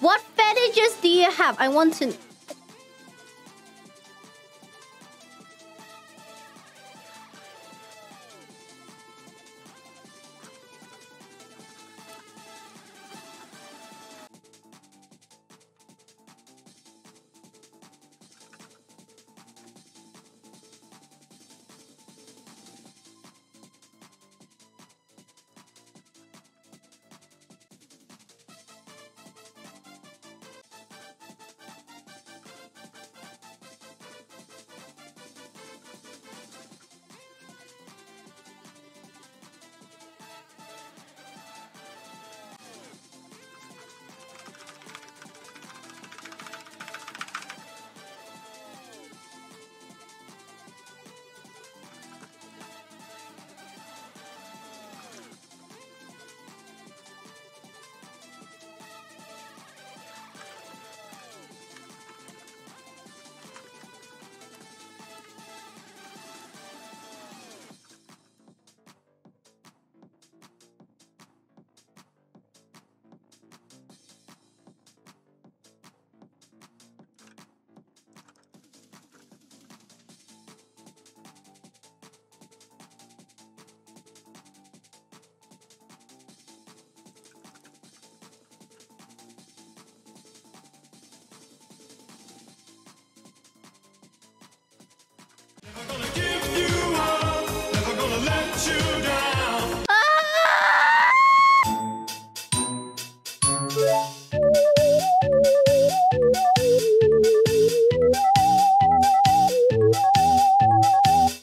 What fetishes do you have? I want to